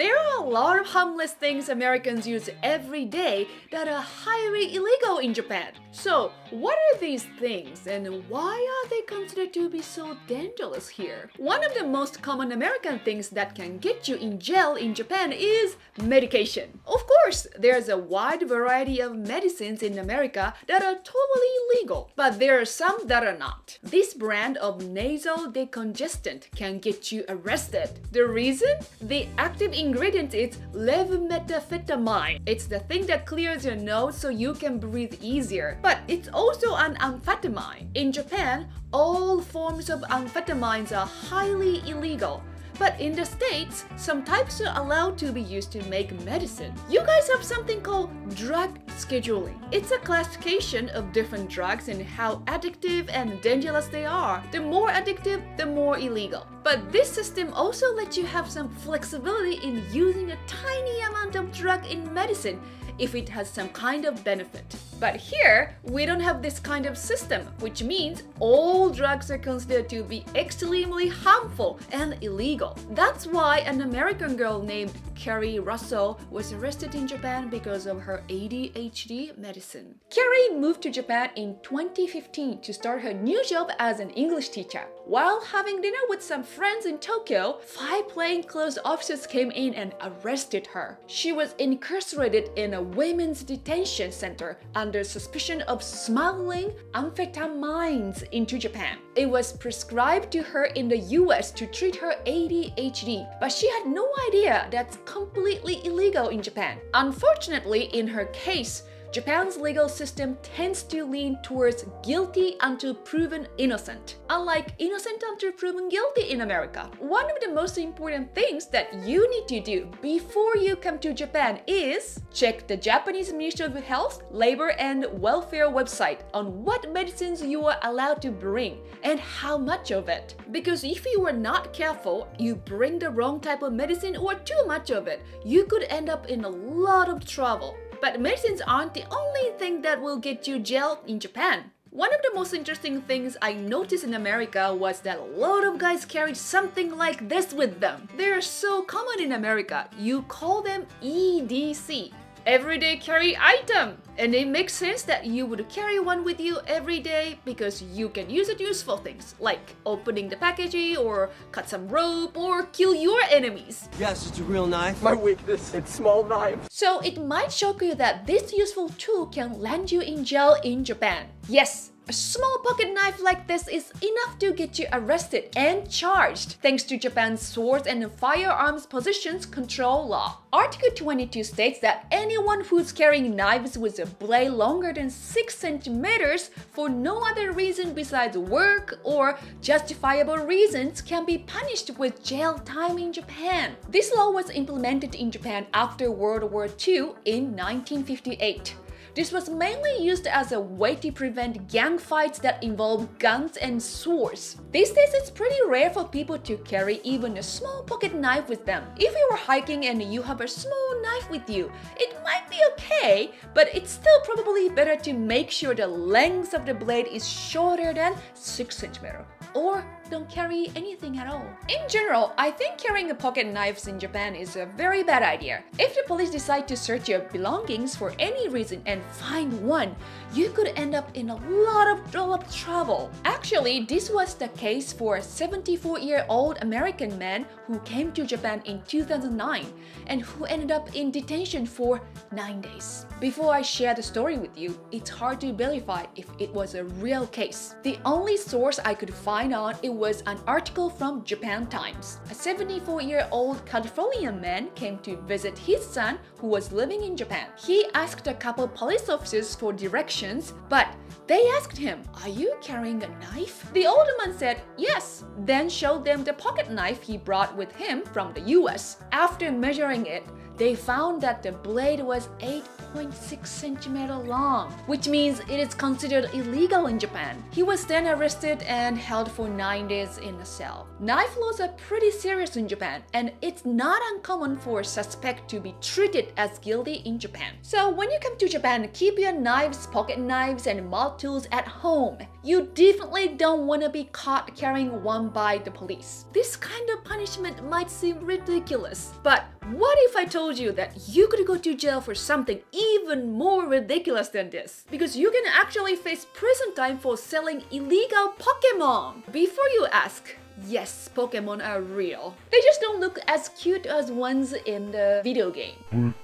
There are a lot of harmless things Americans use every day that are highly illegal in Japan. So, what are these things and why are they considered to be so dangerous here? One of the most common American things that can get you in jail in Japan is medication. Of course, there's a wide variety of medicines in America that are totally legal, but there are some that are not. This brand of nasal decongestant can get you arrested. The reason? The active ingredient is levmetamfetamine. It's the thing that clears your nose so you can breathe easier. But it's also an amphetamine. In Japan, all forms of amphetamines are highly illegal. But in the States, some types are allowed to be used to make medicine. You guys have something called drug scheduling. It's a classification of different drugs and how addictive and dangerous they are. The more addictive, the more illegal. But this system also lets you have some flexibility in using a tiny amount of drug in medicine if it has some kind of benefit. But here, we don't have this kind of system, which means all drugs are considered to be extremely harmful and illegal. That's why an American girl named Carrie Russell was arrested in Japan because of her ADHD medicine. Carrie moved to Japan in 2015 to start her new job as an English teacher. While having dinner with some friends in Tokyo, five plainclothes officers came in and arrested her. She was incarcerated in a women's detention center under suspicion of smuggling amphetamines into Japan. It was prescribed to her in the US to treat her ADHD, but she had no idea that's completely illegal in Japan. Unfortunately, in her case, Japan's legal system tends to lean towards guilty until proven innocent, unlike innocent until proven guilty in America. One of the most important things that you need to do before you come to Japan is check the Japanese Ministry of Health, Labor and Welfare website on what medicines you are allowed to bring and how much of it. Because if you are not careful, you bring the wrong type of medicine or too much of it, you could end up in a lot of trouble. But medicines aren't the only thing that will get you jailed in Japan. One of the most interesting things I noticed in America was that a lot of guys carried something like this with them. They're so common in America. You call them EDC, everyday carry item. And it makes sense that you would carry one with you every day because you can use it useful things like opening the packaging or cut some rope or kill your enemies. Yes, it's a real knife. My weakness, it's small knives. So it might shock you that this useful tool can land you in jail in Japan. Yes, a small pocket knife like this is enough to get you arrested and charged, thanks to Japan's Swords and Firearms Possessions Control Law. Article 22 states that anyone who's carrying knives with a blade longer than 6 centimeters for no other reason besides work or justifiable reasons can be punished with jail time in Japan. This law was implemented in Japan after World War II in 1958. This was mainly used as a way to prevent gang fights that involve guns and swords. These days, it's pretty rare for people to carry even a small pocket knife with them. If you are hiking and you have a small knife with you, it might be okay, but it's still probably better to make sure the length of the blade is shorter than 6 cm or don't carry anything at all. In general, I think carrying a pocket knives in Japan is a very bad idea. If the police decide to search your belongings for any reason and find one, you could end up in a lot of, lot of trouble. Actually, this was the case for a 74-year-old American man who came to Japan in 2009 and who ended up in detention for 9 days. Before I share the story with you, it's hard to verify if it was a real case. The only source I could find on it was an article from Japan Times. A 74-year-old Californian man came to visit his son who was living in Japan. He asked a couple police officers for directions, but they asked him, Are you carrying a knife? The older man said, Yes, then showed them the pocket knife he brought with him from the US. After measuring it, they found that the blade was 8.6 centimeter long, which means it is considered illegal in Japan. He was then arrested and held for 9 days in a cell. Knife laws are pretty serious in Japan, and it's not uncommon for a suspect to be treated as guilty in Japan. So when you come to Japan, keep your knives, pocket knives, and mud tools at home. You definitely don't want to be caught carrying one by the police. This kind of punishment might seem ridiculous, but what if I told you that you could go to jail for something even more ridiculous than this? Because you can actually face prison time for selling illegal Pokemon. Before you ask, Yes, Pokemon are real. They just don't look as cute as ones in the video game.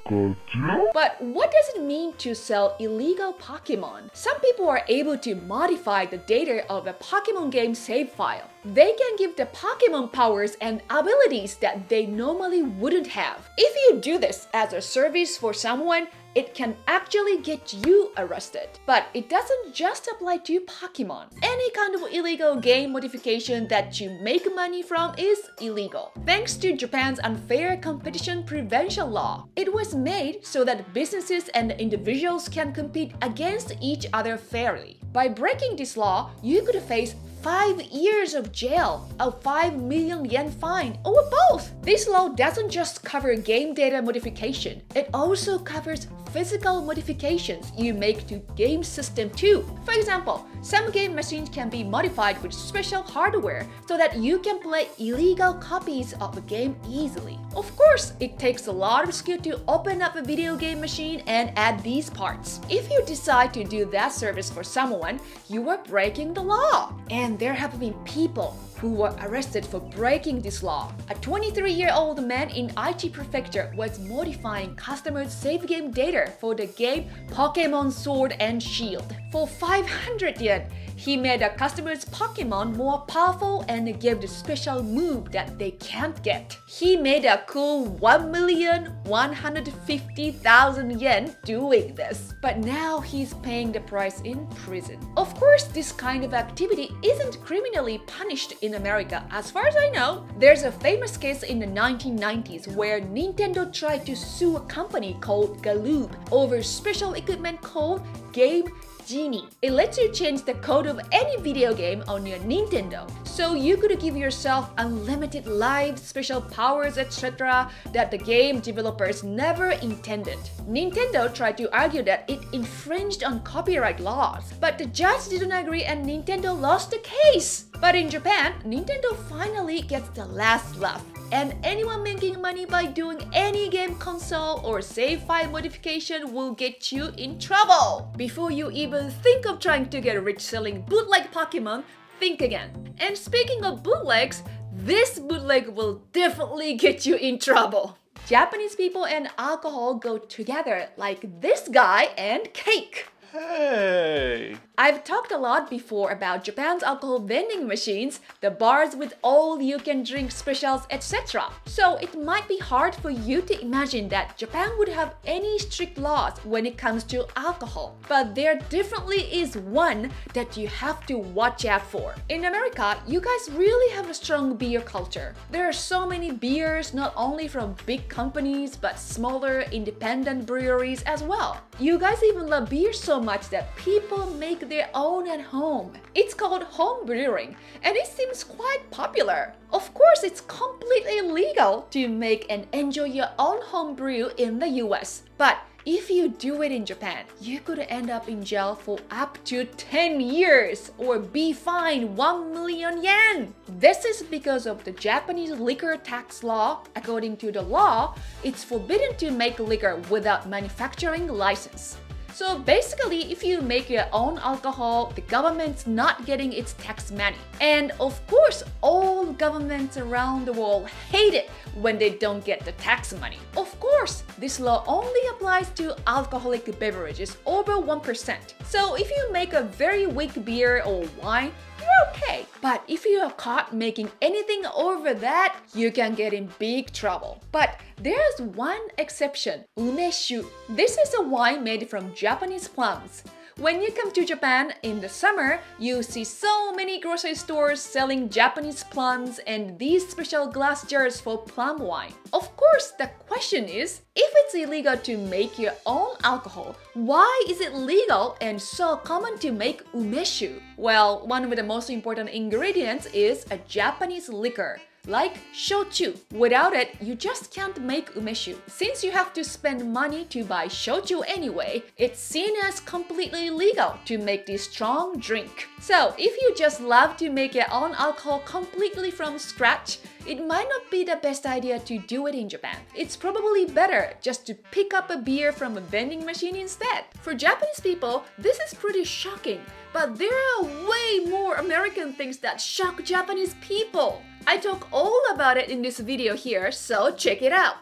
But what does it mean to sell illegal Pokemon? Some people are able to modify the data of a Pokemon game save file. They can give the Pokemon powers and abilities that they normally wouldn't have. If you do this as a service for someone, it can actually get you arrested. But it doesn't just apply to Pokemon. Any kind of illegal game modification that you make money from is illegal. Thanks to Japan's unfair competition prevention law, it was made so that businesses and individuals can compete against each other fairly. By breaking this law, you could face 5 years of jail, a 5 million yen fine, or both. This law doesn't just cover game data modification, it also covers physical modifications you make to game system too. For example, some game machines can be modified with special hardware so that you can play illegal copies of a game easily. Of course, it takes a lot of skill to open up a video game machine and add these parts. If you decide to do that service for someone, you are breaking the law. And there have been people who were arrested for breaking this law. A 23-year-old man in Aichi Prefecture was modifying customers' save game data for the game Pokemon Sword and Shield. For 500 yen, he made a customer's Pokemon more powerful and gave the special move that they can't get. He made a cool 1,150,000 yen doing this. But now he's paying the price in prison. Of course, this kind of activity isn't criminally punished in America. As far as I know, there's a famous case in the 1990s where Nintendo tried to sue a company called Galoob over special equipment called Game Genie. It lets you change the code of any video game on your Nintendo. So you could give yourself unlimited lives, special powers, etc. that the game developers never intended. Nintendo tried to argue that it infringed on copyright laws, but the judge didn't agree and Nintendo lost the case. But in Japan, Nintendo finally gets the last laugh and anyone making money by doing any game console or save file modification will get you in trouble. Before you even think of trying to get rich selling bootleg Pokemon, think again. And speaking of bootlegs, this bootleg will definitely get you in trouble. Japanese people and alcohol go together like this guy and cake. Hey! I've talked a lot before about Japan's alcohol vending machines, the bars with all you can drink specials, etc. So it might be hard for you to imagine that Japan would have any strict laws when it comes to alcohol. But there definitely is one that you have to watch out for. In America, you guys really have a strong beer culture. There are so many beers not only from big companies but smaller independent breweries as well. You guys even love beer so much that people make their own at home. It's called home brewing and it seems quite popular. Of course, it's completely legal to make and enjoy your own home brew in the US. But if you do it in Japan, you could end up in jail for up to 10 years or be fined 1 million yen. This is because of the Japanese liquor tax law. According to the law, it's forbidden to make liquor without manufacturing license. So basically, if you make your own alcohol, the government's not getting its tax money. And of course, all governments around the world hate it when they don't get the tax money. Of course, this law only applies to alcoholic beverages over 1%. So if you make a very weak beer or wine, you're okay. But if you are caught making anything over that, you can get in big trouble. But there's one exception, umeshu. This is a wine made from Japanese plums. When you come to Japan in the summer, you see so many grocery stores selling Japanese plums and these special glass jars for plum wine. Of course, the question is, if it's illegal to make your own alcohol, why is it legal and so common to make umeshu? Well, one of the most important ingredients is a Japanese liquor, like shochu. Without it, you just can't make umeshu. Since you have to spend money to buy shochu anyway, it's seen as completely illegal to make this strong drink. So, if you just love to make your own alcohol completely from scratch, it might not be the best idea to do it in Japan. It's probably better just to pick up a beer from a vending machine instead. For Japanese people, this is pretty shocking, but there are way more American things that shock Japanese people. I talk all about it in this video here, so check it out.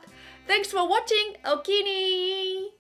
Thanks for watching, Okini!